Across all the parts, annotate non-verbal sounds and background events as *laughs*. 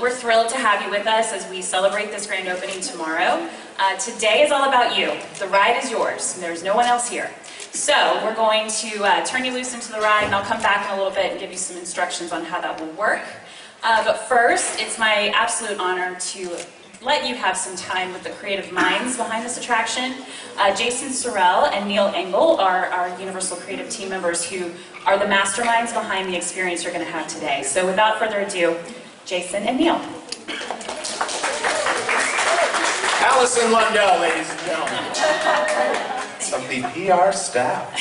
We're thrilled to have you with us as we celebrate this grand opening tomorrow. Uh, today is all about you. The ride is yours. There's no one else here. So we're going to uh, turn you loose into the ride, and I'll come back in a little bit and give you some instructions on how that will work. Uh, but first, it's my absolute honor to let you have some time with the creative minds behind this attraction. Uh, Jason Surrell and Neil Engel are our Universal Creative team members who are the masterminds behind the experience you're going to have today. So without further ado, Jason and Neil. Allison Lundell, ladies and gentlemen. Of the PR staff.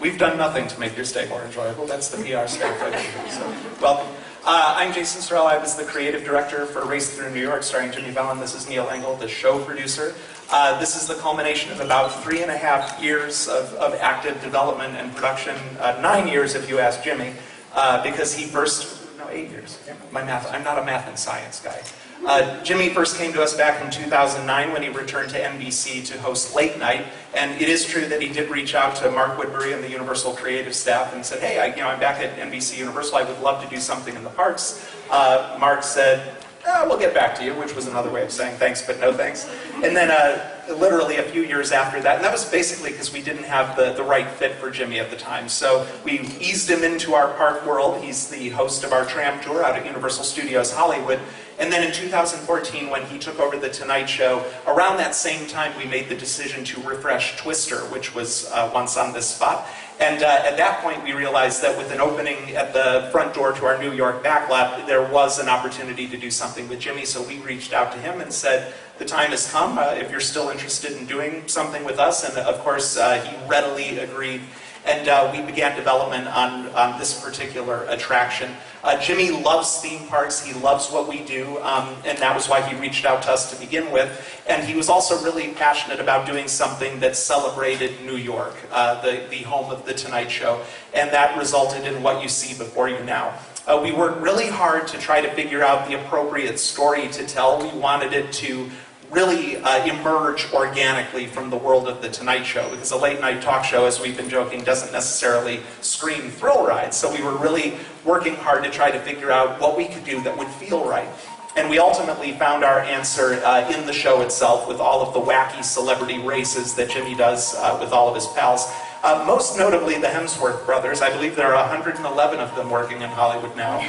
We've done nothing to make your stay more enjoyable. That's the PR staff right here. So, welcome. Uh, I'm Jason Surrell. I was the creative director for Race Through New York, starring Jimmy Fallon. This is Neil Engel, the show producer. Uh, this is the culmination of about three and a half years of, of active development and production. Uh, nine years, if you ask Jimmy, uh, because he first, no, eight years. My math, I'm not a math and science guy. Uh, Jimmy first came to us back in 2009 when he returned to NBC to host Late Night, and it is true that he did reach out to Mark Woodbury and the Universal creative staff and said, "Hey, I, you know, I'm back at NBC Universal. I would love to do something in the parks." Uh, Mark said, oh, "We'll get back to you," which was another way of saying thanks, but no thanks. And then, uh, literally a few years after that, and that was basically because we didn't have the, the right fit for Jimmy at the time. So we eased him into our park world. He's the host of our tram tour out at Universal Studios Hollywood. And then in 2014, when he took over The Tonight Show, around that same time, we made the decision to refresh Twister, which was uh, once on this spot. And uh, at that point, we realized that with an opening at the front door to our New York backlot, there was an opportunity to do something with Jimmy. So we reached out to him and said, the time has come uh, if you're still interested in doing something with us. And of course, uh, he readily agreed and uh, we began development on, on this particular attraction. Uh, Jimmy loves theme parks, he loves what we do, um, and that was why he reached out to us to begin with. And he was also really passionate about doing something that celebrated New York, uh, the, the home of The Tonight Show, and that resulted in what you see before you now. Uh, we worked really hard to try to figure out the appropriate story to tell. We wanted it to really uh, emerge organically from the world of The Tonight Show, because a late night talk show, as we've been joking, doesn't necessarily scream thrill rides. So we were really working hard to try to figure out what we could do that would feel right. And we ultimately found our answer uh, in the show itself with all of the wacky celebrity races that Jimmy does uh, with all of his pals. Uh, most notably, the Hemsworth brothers. I believe there are 111 of them working in Hollywood now.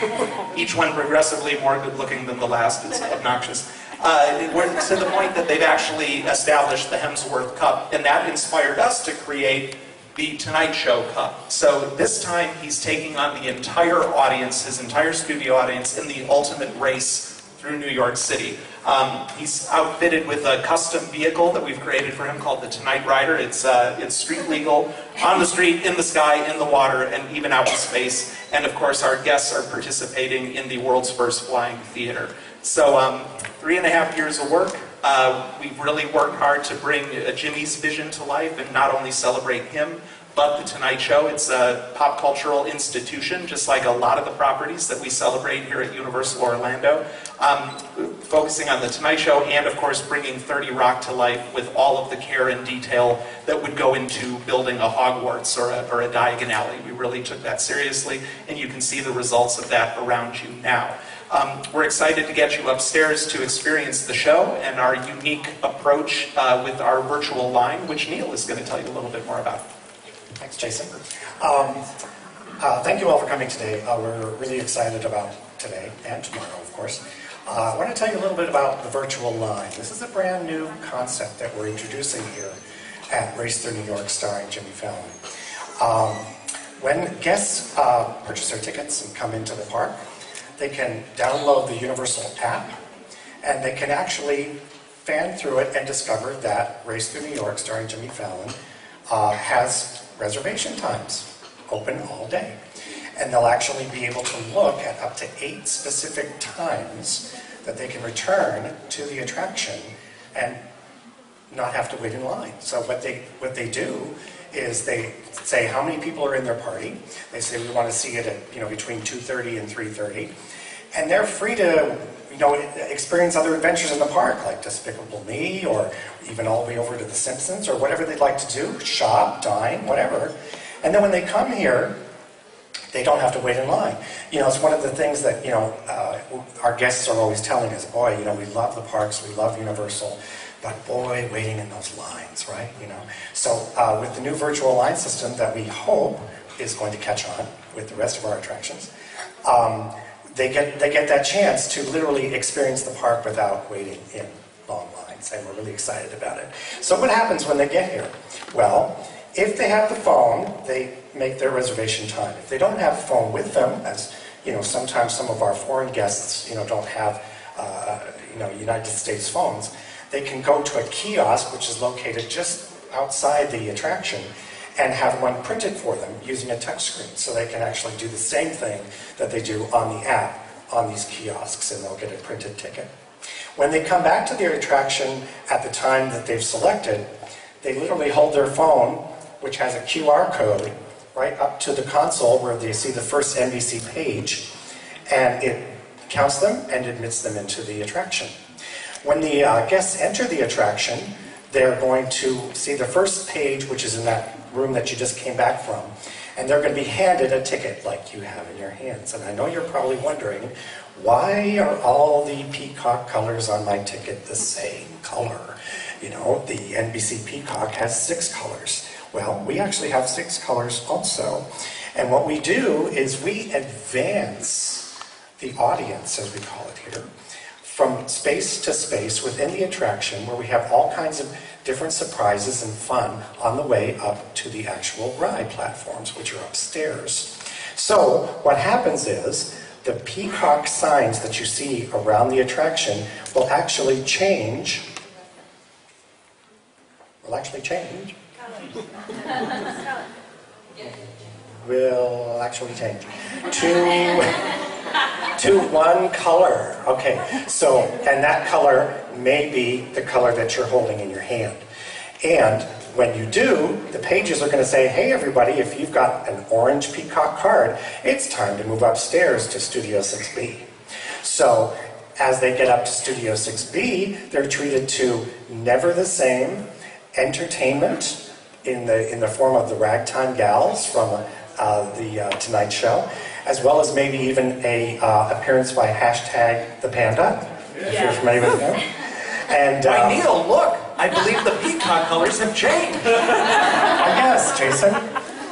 *laughs* Each one progressively more good looking than the last. It's obnoxious uh, to the point that they've actually established the Hemsworth Cup, and that inspired us to create the Tonight Show Cup. So this time he's taking on the entire audience, his entire studio audience, in the ultimate race through New York City. Um, he's outfitted with a custom vehicle that we've created for him called the Tonight Rider. It's, uh, it's street legal, on the street, in the sky, in the water, and even out in space. And of course, our guests are participating in the world's first flying theater. So um, three and a half years of work. Uh, we've really worked hard to bring uh, Jimmy's vision to life and not only celebrate him, but The Tonight Show. It's a pop cultural institution, just like a lot of the properties that we celebrate here at Universal Orlando. Um, focusing on The Tonight Show and, of course, bringing 30 Rock to life with all of the care and detail that would go into building a Hogwarts or a, or a Diagon Alley. We really took that seriously, and you can see the results of that around you now. Um, we're excited to get you upstairs to experience the show and our unique approach uh, with our virtual line, which Neil is going to tell you a little bit more about. Thanks, Jason. Um, uh, thank you all for coming today. Uh, we're really excited about today and tomorrow, of course. Uh, I want to tell you a little bit about the virtual line. This is a brand new concept that we're introducing here at Race Through New York starring Jimmy Fallon. Um, when guests uh, purchase their tickets and come into the park, they can download the Universal app, and they can actually fan through it and discover that Race Through New York, starring Jimmy Fallon, uh, has reservation times, open all day. And they'll actually be able to look at up to eight specific times that they can return to the attraction and not have to wait in line. So what they what they do is they say how many people are in their party. They say we want to see it at you know between 2:30 and 3:30, and they're free to you know experience other adventures in the park like Despicable Me or even all the way over to The Simpsons or whatever they'd like to do, shop, dine, whatever. And then when they come here, they don't have to wait in line. You know, it's one of the things that, you know, uh, our guests are always telling us, boy, you know, we love the parks, we love Universal, but boy, waiting in those lines, right? You know, so uh, with the new virtual line system that we hope is going to catch on with the rest of our attractions, um, they get they get that chance to literally experience the park without waiting in long lines, and we're really excited about it. So what happens when they get here? Well, if they have the phone, they make their reservation time. If they don't have a phone with them, as you know, sometimes some of our foreign guests, you know, don't have uh, you know United States phones, they can go to a kiosk which is located just outside the attraction and have one printed for them using a touchscreen so they can actually do the same thing that they do on the app on these kiosks and they'll get a printed ticket. When they come back to their attraction at the time that they've selected, they literally hold their phone, which has a QR code, right up to the console where they see the first NBC page, and it counts them and admits them into the attraction. When the uh, guests enter the attraction, they're going to see the first page, which is in that room that you just came back from, and they're going to be handed a ticket like you have in your hands. And I know you're probably wondering, why are all the peacock colors on my ticket the same color? You know, the NBC Peacock has six colors. Well, we actually have six colors also. And what we do is we advance the audience, as we call it here, from space to space within the attraction where we have all kinds of different surprises and fun on the way up to the actual ride platforms, which are upstairs. So what happens is the peacock signs that you see around the attraction will actually change. Will actually change. Will actually change to *laughs* to one color. Okay, so, and that color may be the color that you're holding in your hand. And when you do, the pages are going to say, hey everybody, if you've got an orange peacock card, it's time to move upstairs to Studio 6B. So as they get up to Studio 6B, they're treated to Never the Same entertainment in the, in the form of the Ragtime Gals from uh, the uh, Tonight Show as well as maybe even a uh, appearance by hashtag the panda, if you're familiar with them. And Why, uh, Neil, look! I believe the peacock colors have changed. I guess, Jason.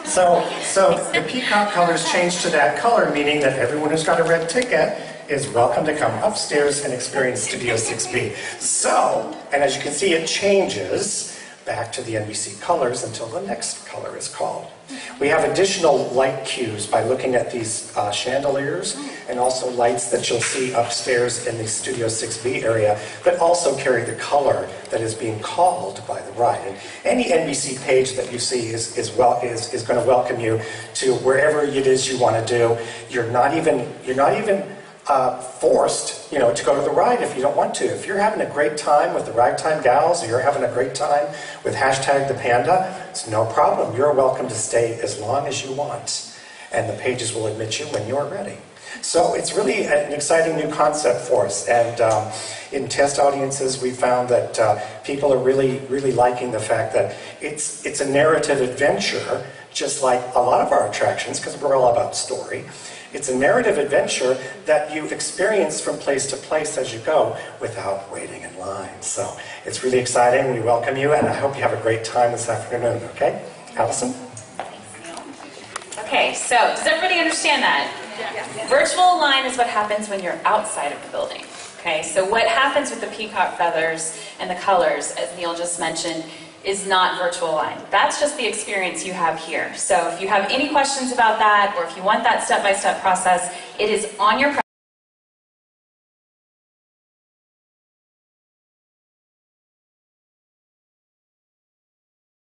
So, so the peacock colors change to that color, meaning that everyone who's got a red ticket is welcome to come upstairs and experience Studio 6B. So, and as you can see, it changes back to the NBC colors until the next color is called. We have additional light cues by looking at these uh, chandeliers and also lights that you'll see upstairs in the Studio 6B area that also carry the color that is being called by the ride. And any NBC page that you see is, is, well, is, is going to welcome you to wherever it is you want to do. You're not even, you're not even uh, forced, you know, to go to the ride if you don't want to. If you're having a great time with the Ragtime Gals, or you're having a great time with hashtag the Panda, it's no problem. You're welcome to stay as long as you want, and the pages will admit you when you're ready. So it's really an exciting new concept for us, and um, in test audiences, we found that uh, people are really, really liking the fact that it's it's a narrative adventure, just like a lot of our attractions, because we're all about story. It's a narrative adventure that you experience from place to place as you go without waiting in line. So it's really exciting. We welcome you, and I hope you have a great time this afternoon, okay? Allison? Okay, so does everybody understand that? Yeah. Virtual line is what happens when you're outside of the building. Okay, so what happens with the peacock feathers and the colors, as Neil just mentioned, is not virtual line. That's just the experience you have here. So if you have any questions about that, or if you want that step-by-step process, it is on your